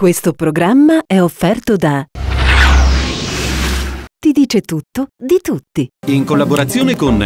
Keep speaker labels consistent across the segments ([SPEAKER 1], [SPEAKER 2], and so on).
[SPEAKER 1] Questo programma è offerto da Ti dice tutto di tutti.
[SPEAKER 2] In collaborazione con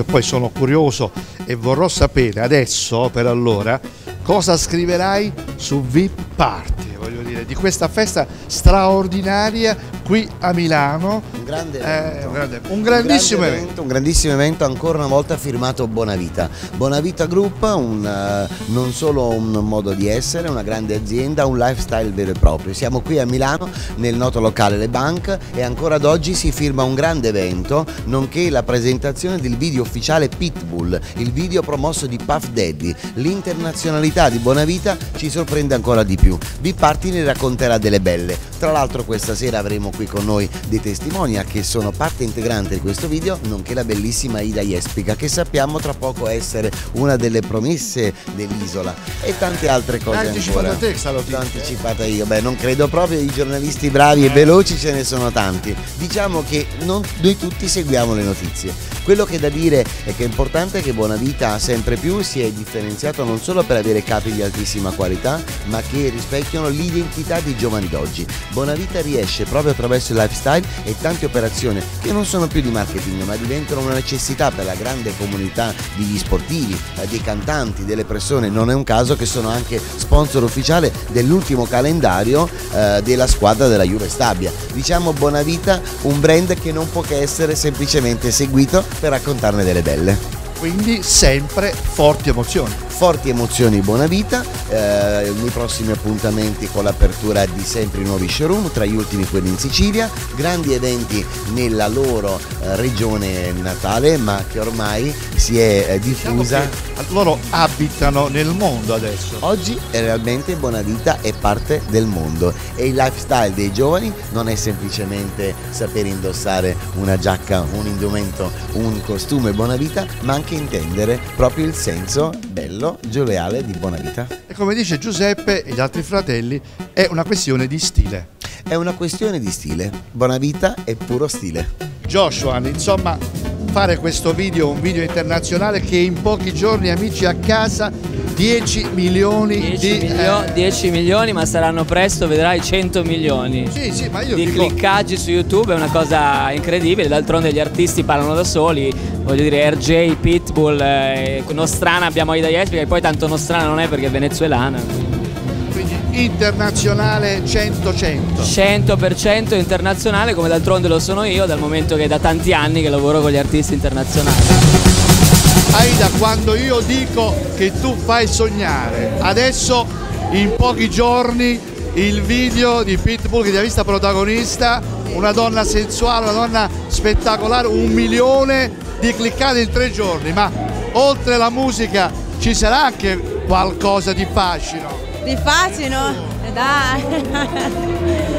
[SPEAKER 3] Io, poi sono curioso e vorrò sapere adesso, per allora, cosa scriverai su VIP Party, voglio dire, di questa festa straordinaria qui a Milano.
[SPEAKER 4] Un grande
[SPEAKER 3] Eh,
[SPEAKER 4] evento.
[SPEAKER 3] un grande- un grandissimo
[SPEAKER 4] grande
[SPEAKER 3] evento.
[SPEAKER 4] Un grandissimo evento, ancora una volta firmato Bonavita. Bonavita Group, un, eh, non solo un modo di essere, una grande azienda, un lifestyle vero e proprio. Siamo qui a Milano, nel noto locale Le Bank e ancora ad oggi si firma un grande evento, nonché la presentazione del video ufficiale Pitbull, il video promosso di Puff Daddy. L'internazionalità di Bonavita ci sorprende ancora di più. B-Party ne racconterà delle belle. Tra l'altro questa sera avremo qui con noi dei testimonial che sono parte integrante di questo video, nonché la bellissima Ida Jespica che sappiamo tra poco essere una delle promesse dell'isola e tante altre cose
[SPEAKER 3] L'hai anticipata
[SPEAKER 4] ancora.
[SPEAKER 3] te notizia?
[SPEAKER 4] L'ho anticipata io, beh non credo proprio, i giornalisti bravi e veloci ce ne sono tanti. Diciamo che non noi tutti seguiamo le notizie. Quello che è da dire è che è importante che Bonavita sempre più si è differenziato non solo per avere capi di altissima qualità, ma che rispecchiano l'identità dei giovani d'oggi. Bonavita riesce proprio attraverso il lifestyle e tante operazioni che non sono più di marketing, ma diventano una necessità per la grande comunità degli sportivi, eh, dei cantanti, delle persone. Non è un caso che sono anche sponsor ufficiale dell'ultimo calendario eh, della squadra della Juve Stabia. Diciamo Bonavita, un brand che non può che essere semplicemente seguito per raccontarne delle belle.
[SPEAKER 3] Quindi sempre forti emozioni.
[SPEAKER 4] Forti emozioni buona vita, eh, nei prossimi appuntamenti con l'apertura di sempre nuovi showroom, tra gli ultimi quelli in Sicilia, grandi eventi nella loro eh, regione natale ma che ormai si è eh,
[SPEAKER 3] Diciamo
[SPEAKER 4] diffusa.
[SPEAKER 3] che loro abitano nel mondo adesso.
[SPEAKER 4] Oggi è realmente Bonavita è parte del mondo e il lifestyle dei giovani non è semplicemente saper indossare una giacca, un indumento, un costume Bonavita, ma anche intendere proprio il senso bello, gioviale di Bonavita.
[SPEAKER 3] E come dice Giuseppe e gli altri fratelli, è una questione di stile.
[SPEAKER 4] È una questione di stile. Bonavita è puro stile.
[SPEAKER 3] Joshua, insomma, fare questo video, un video internazionale che in pochi giorni, amici a casa, 10 milioni
[SPEAKER 5] 10,
[SPEAKER 3] di...
[SPEAKER 5] milio-
[SPEAKER 3] eh,
[SPEAKER 5] 10 milioni, ma saranno presto, vedrai 100 milioni.
[SPEAKER 3] Sì, sì, ma io
[SPEAKER 5] di
[SPEAKER 3] dico...
[SPEAKER 5] cliccaggi su YouTube è una cosa incredibile, d'altronde gli artisti parlano da soli, voglio dire RJ, Pitbull, eh, Nostrana abbiamo Ida Jespica, che poi tanto Nostrana non è perché è venezuelana.
[SPEAKER 3] Quindi internazionale 100-100.
[SPEAKER 5] 100% internazionale come d'altronde lo sono io dal momento che è da tanti anni che lavoro con gli artisti internazionali.
[SPEAKER 3] Aida, quando io dico che tu fai sognare, adesso in pochi giorni il video di Pitbull che ti ha vista protagonista, una donna sensuale, una donna spettacolare, un milione di cliccate in tre giorni, ma oltre la musica ci sarà anche qualcosa di fascino.
[SPEAKER 6] Di fascino? Dai!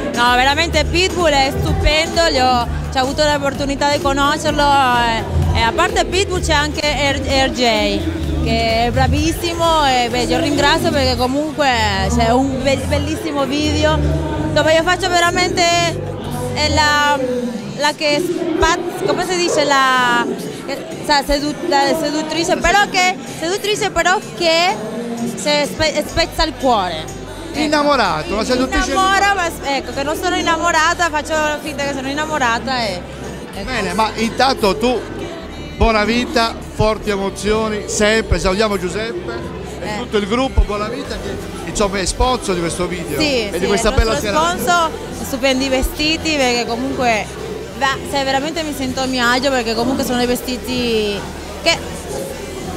[SPEAKER 6] No, veramente Pitbull è stupendo, ho, ci ho avuto l'opportunità di conoscerlo e, e a parte Pitbull c'è anche RJ che è bravissimo e beh, io ringrazio perché comunque c'è un be- bellissimo video dove io faccio veramente eh, la, la che spaz- come si dice la, che- sa, sedu- la seduttrice però che seduttrice però che se spe- spezza il cuore
[SPEAKER 3] Innamorato, una seduttrice.
[SPEAKER 6] innamora, ma ecco che non sono innamorata, faccio finta che sono innamorata e. ecco.
[SPEAKER 3] Bene, ma intanto tu, buona vita, forti emozioni, sempre, salutiamo Giuseppe e
[SPEAKER 6] Eh.
[SPEAKER 3] tutto il gruppo Buona Vita che insomma è sponsor di questo video
[SPEAKER 6] Sì,
[SPEAKER 3] e
[SPEAKER 6] sì,
[SPEAKER 3] di questa bella serata.
[SPEAKER 6] sponsor, stupendi vestiti perché comunque beh, se veramente mi sento a mio agio perché comunque sono dei vestiti che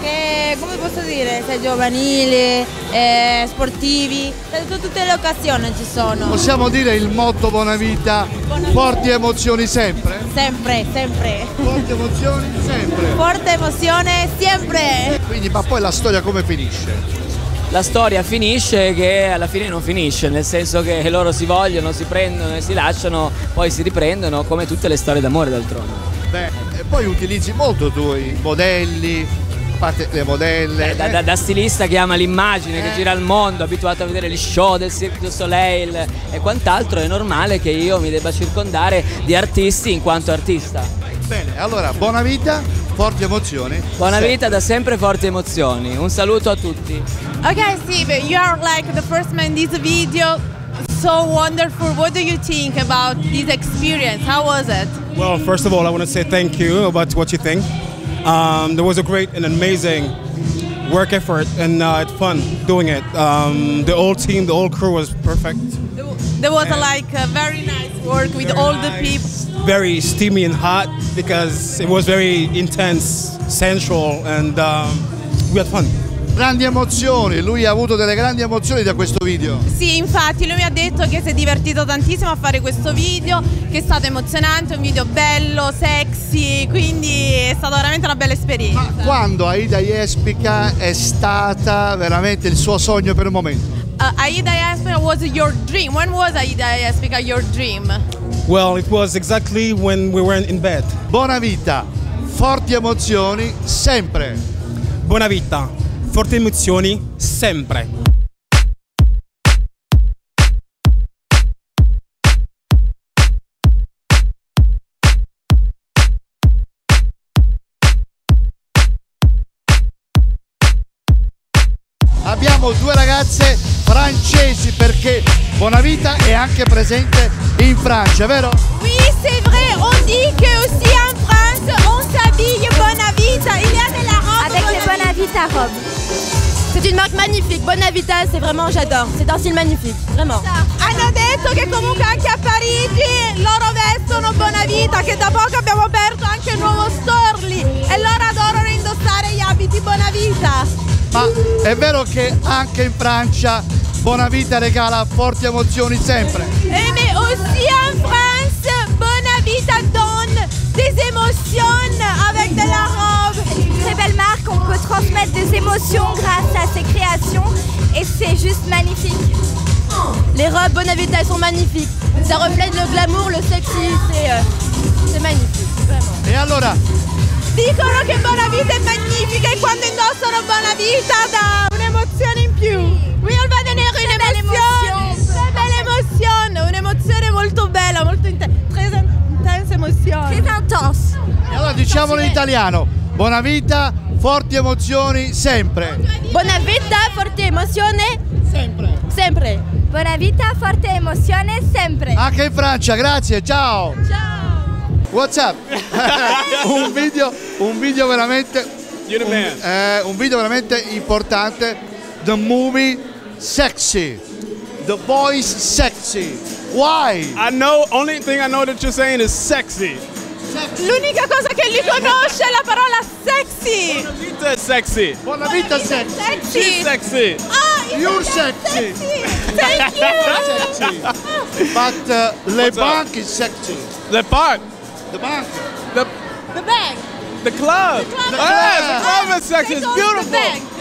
[SPEAKER 6] che come posso dire, sai, giovanili, eh, sportivi, da tutte le occasioni ci sono.
[SPEAKER 3] Possiamo dire il motto Bonavita,
[SPEAKER 6] Bonavita.
[SPEAKER 3] forti emozioni sempre?
[SPEAKER 6] Sempre, sempre.
[SPEAKER 3] Forti emozioni sempre.
[SPEAKER 6] Forte emozione sempre.
[SPEAKER 3] Quindi, ma poi la storia come finisce?
[SPEAKER 5] La storia finisce che alla fine non finisce, nel senso che loro si vogliono, si prendono e si lasciano, poi si riprendono come tutte le storie d'amore d'altronde.
[SPEAKER 3] Beh, e poi utilizzi molto tu i modelli, parte le modelle.
[SPEAKER 5] Eh, Da, da- da stilista che ama l'immagine, che gira il mondo, abituato a vedere gli show del Cirque du Soleil e quant'altro, è normale che io mi debba circondare di artisti in quanto artista.
[SPEAKER 3] Bene, allora, buona vita, forti emozioni.
[SPEAKER 5] Buona
[SPEAKER 3] Sempre.
[SPEAKER 5] vita da sempre forti emozioni. Un saluto a tutti.
[SPEAKER 2] Okay, Steve, you are like the first man in this video. So wonderful. What do you think about this experience? How was it?
[SPEAKER 7] Well, first of all, I want to say thank you about what you think. Um, there was a great and amazing work effort, and uh, it's fun doing it. Um, the whole team, the whole crew was perfect.
[SPEAKER 2] There was a, like a very nice work with
[SPEAKER 7] Very
[SPEAKER 2] all the
[SPEAKER 7] nice,
[SPEAKER 2] people.
[SPEAKER 7] Very steamy and hot because it was very intense, sensual, and um, we had fun.
[SPEAKER 3] Grandi emozioni, lui ha avuto delle grandi emozioni da questo video.
[SPEAKER 2] Sì, infatti lui mi ha detto che si è divertito tantissimo a fare questo video, che è stato emozionante, un video bello, sexy, quindi è stata veramente una bella esperienza.
[SPEAKER 3] Ma quando Aida Jespica è stata veramente il suo sogno per un momento?
[SPEAKER 2] Uh, Aida Yaspica was your dream. When was Aida Yaspica your dream?
[SPEAKER 7] Well, it was exactly when we were in bed.
[SPEAKER 3] Buona vita, forti emozioni sempre.
[SPEAKER 7] Buona vita, forti emozioni sempre.
[SPEAKER 3] Abbiamo due ragazze francesi perché Bonavita è anche presente in Francia, vero?
[SPEAKER 2] Oui, c'est vrai. On dit que aussi en France, on s'habille Bonavita. Il y a de la robe
[SPEAKER 8] Avec les Bonavita robes. C'est une marque magnifique. Bonavita, c'est vraiment, j'adore. C'est un style magnifique, vraiment.
[SPEAKER 2] Hanno detto che comunque anche a Parigi loro vestono Bonavita, che da poco abbiamo aperto anche un nuovo store lì e loro adorano indossare gli abiti Bonavita.
[SPEAKER 3] Ma è vero che anche in Francia Bonavita regala forti emozioni sempre.
[SPEAKER 2] Et mais aussi en France, Bonavita donne des émotions avec de la robe.
[SPEAKER 8] Une très belle marque, on peut transmettre des émotions grâce à ses créations et c'est juste magnifique. Les robes Bonavita elles sont magnifiques. Ça reflète le glamour, le sexy, c'est euh, magnifique, vraiment.
[SPEAKER 3] E allora,
[SPEAKER 2] Dicono che Bonavita è magnifica e quando indossano Bonavita dà un'emozione in più. Oui, on va donner une
[SPEAKER 8] belle
[SPEAKER 2] émotion. Très belle émotion, un'emozione molto bella, molto intensa. Très intense émotion.
[SPEAKER 8] Très intense.
[SPEAKER 3] e allora diciamolo in italiano. Bonavita, forti emozioni sempre.
[SPEAKER 8] Bonavita, forte emozione,
[SPEAKER 3] Sempre.
[SPEAKER 8] sempre. Bonavita, forte emozione, sempre.
[SPEAKER 3] Anche in Francia, grazie, ciao.
[SPEAKER 2] Ciao.
[SPEAKER 3] What's up? un video, un video veramente
[SPEAKER 9] You're the man.
[SPEAKER 3] un, eh, un video veramente importante. The movie sexy. The voice sexy. Why?
[SPEAKER 9] I know. Only thing I know that you're saying is sexy.
[SPEAKER 2] L'unica cosa che lui conosce è la parola sexy.
[SPEAKER 9] Vita is sexy.
[SPEAKER 3] Buona vita sexy.
[SPEAKER 2] Sexy.
[SPEAKER 9] She's sexy.
[SPEAKER 2] Ah,
[SPEAKER 3] You're sexy.
[SPEAKER 2] Thank you.
[SPEAKER 3] sexy. But uh, Le
[SPEAKER 9] What's?
[SPEAKER 3] Bank is sexy.
[SPEAKER 9] The park.
[SPEAKER 3] The Bank.
[SPEAKER 9] The
[SPEAKER 2] The bank.
[SPEAKER 9] the club.
[SPEAKER 2] club.
[SPEAKER 9] Ah, the club is sexy. It's
[SPEAKER 2] go to
[SPEAKER 9] beautiful.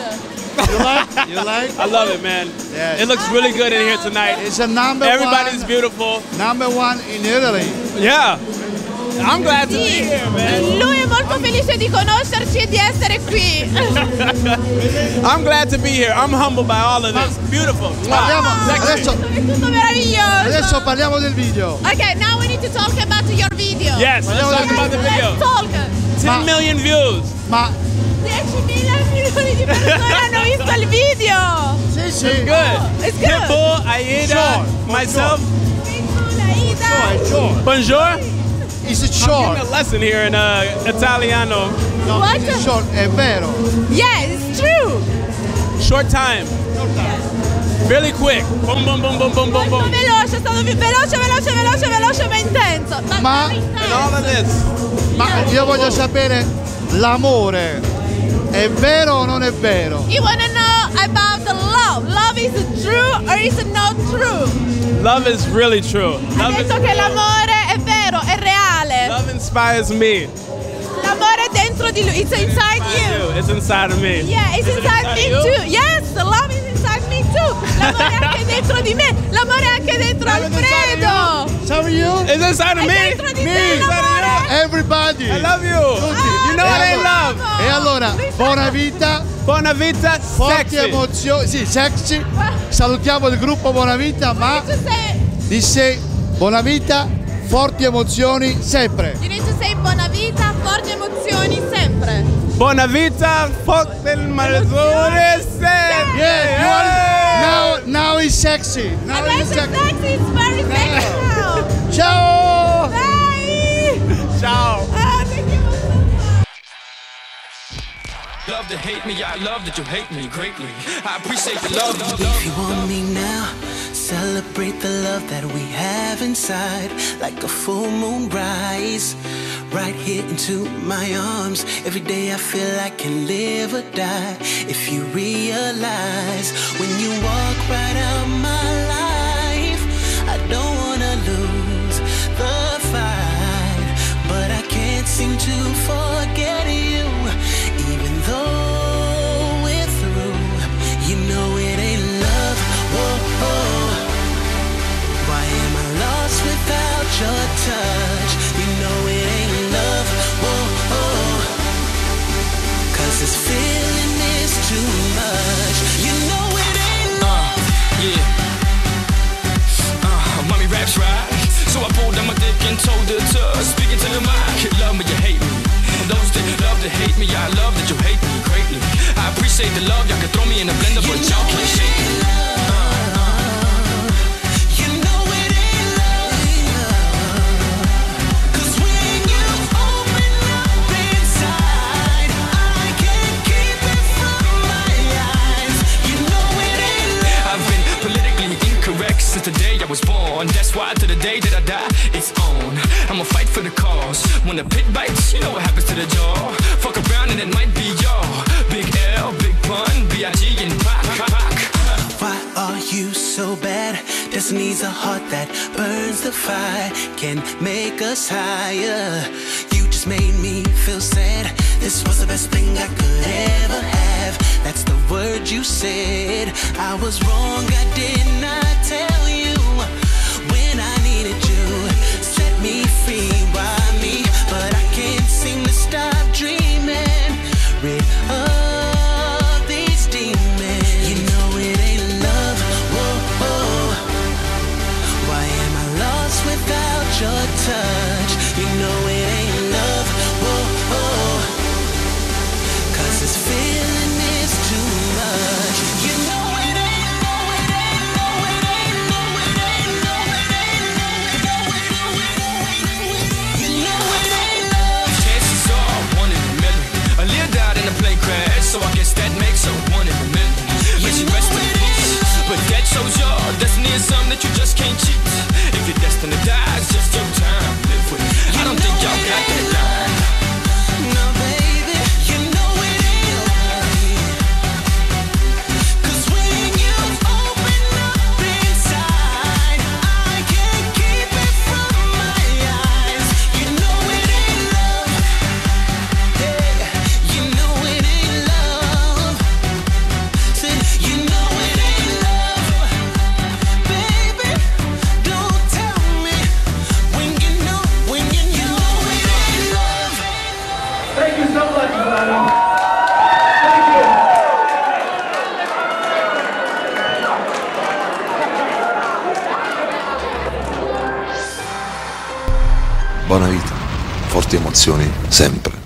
[SPEAKER 2] The bank.
[SPEAKER 3] You like? You like?
[SPEAKER 9] I love it, man.
[SPEAKER 3] Yes.
[SPEAKER 9] It looks really good in here tonight.
[SPEAKER 3] It's a number
[SPEAKER 9] Everybody's
[SPEAKER 3] one.
[SPEAKER 9] beautiful.
[SPEAKER 3] Number one in Italy.
[SPEAKER 9] Yeah. I'm glad to be here, man.
[SPEAKER 2] Lui è molto felice di conoscerci e di essere qui.
[SPEAKER 9] I'm glad to be here. I'm humbled by all of this. Beautiful.
[SPEAKER 3] Parliamo,
[SPEAKER 9] Sexy.
[SPEAKER 3] adesso,
[SPEAKER 2] È tutto meraviglioso.
[SPEAKER 3] adesso parliamo del video.
[SPEAKER 2] Ok, now we need to talk about your video.
[SPEAKER 9] Yes, let's talk about the
[SPEAKER 2] Let's
[SPEAKER 9] video.
[SPEAKER 2] talk.
[SPEAKER 9] 10 million views.
[SPEAKER 3] Ma
[SPEAKER 2] 10.000 milioni di persone hanno visto il video.
[SPEAKER 3] sì, sì.
[SPEAKER 9] Good.
[SPEAKER 2] It's good.
[SPEAKER 9] Pitbull, Aida, myself.
[SPEAKER 2] Aida.
[SPEAKER 3] Short.
[SPEAKER 9] Bonjour.
[SPEAKER 3] It's
[SPEAKER 9] I'm
[SPEAKER 3] short.
[SPEAKER 9] getting a lesson here in uh, Italiano.
[SPEAKER 3] No,
[SPEAKER 2] What?
[SPEAKER 3] it's short, è vero.
[SPEAKER 2] Yeah, it's true.
[SPEAKER 9] Short time. Really quick. Boom, boom, boom, boom, boom, boom,
[SPEAKER 2] Molto
[SPEAKER 9] boom.
[SPEAKER 2] veloce, è stato veloce, veloce, veloce, veloce, ma intenso. Ma,
[SPEAKER 3] Ma-
[SPEAKER 9] this.
[SPEAKER 3] Ma io voglio sapere l'amore È vero o non è vero?
[SPEAKER 2] You wanna know about the love? Love is it true or is it not true?
[SPEAKER 9] Love is really true.
[SPEAKER 2] Ha
[SPEAKER 9] Love is
[SPEAKER 2] detto che
[SPEAKER 9] real.
[SPEAKER 2] l'amore è vero, è reale.
[SPEAKER 9] Love inspires me.
[SPEAKER 2] L'amore è dentro di lui. It's inside you.
[SPEAKER 9] You, It's inside of me.
[SPEAKER 2] Yeah, it's
[SPEAKER 9] Is it
[SPEAKER 2] inside me
[SPEAKER 9] you?
[SPEAKER 2] too. Yes, the love is inside me too. L'amore è anche dentro di me. L'amore è anche dentro
[SPEAKER 9] Love is inside
[SPEAKER 2] Alfredo.
[SPEAKER 3] Some of you?
[SPEAKER 9] It's inside of
[SPEAKER 2] È
[SPEAKER 9] me.
[SPEAKER 2] dentro di
[SPEAKER 9] me.
[SPEAKER 2] l'amore.
[SPEAKER 3] Everybody!
[SPEAKER 9] I love you.
[SPEAKER 3] Tutti.
[SPEAKER 9] You know what I love.
[SPEAKER 3] e allora, buona vita,
[SPEAKER 9] Buona vita,
[SPEAKER 3] forti
[SPEAKER 9] sexy.
[SPEAKER 3] emozioni, sì, sexy. Salutiamo il gruppo Buona Vita, ma
[SPEAKER 2] say,
[SPEAKER 3] disse Buona Vita, forti emozioni sempre.
[SPEAKER 2] you need to say buona vita, forti emozioni sempre.
[SPEAKER 9] Buona vita, forte il malzone sempre.
[SPEAKER 3] Yeah, you are, now, now he's sexy. Now
[SPEAKER 2] è
[SPEAKER 3] sexy.
[SPEAKER 2] sexy, it's very sexy now.
[SPEAKER 3] Ciao!
[SPEAKER 2] Dai!
[SPEAKER 9] Ciao.
[SPEAKER 2] Thank you.
[SPEAKER 10] Love to hate me, I love that you hate me greatly. I appreciate the love.
[SPEAKER 11] If you want me now, celebrate the love that we have inside. Like a full moon rise, right here into my arms. Every day I feel I can live or die. If you realize when you walk right out my life, seem to forget you, even though we're through. You know it ain't love. Why am I lost without your touch? You know it ain't love. Cause this feeling is too much. You know it ain't love.
[SPEAKER 10] Yeah. Uh, mommy raps right. So I pulled my dick and told her to speak it to the mic. You you hate me. Those that love to hate me, I love that you hate me greatly. I appreciate the love, y'all can throw me in a blender, but y'all can't shake me.
[SPEAKER 11] When
[SPEAKER 10] the pit bites, you know what happens to the jaw. Fuck around and it might be y'all. Big L, big pun, B.I.G. and Pac. Pac.
[SPEAKER 11] Why are you so bad? Destiny's a heart that burns the fire, can make us higher. You just made me feel sad. This was the best thing I could ever have. That's the word you said. I was wrong, I did not tell you when I needed you. Set me free, why
[SPEAKER 12] sempre.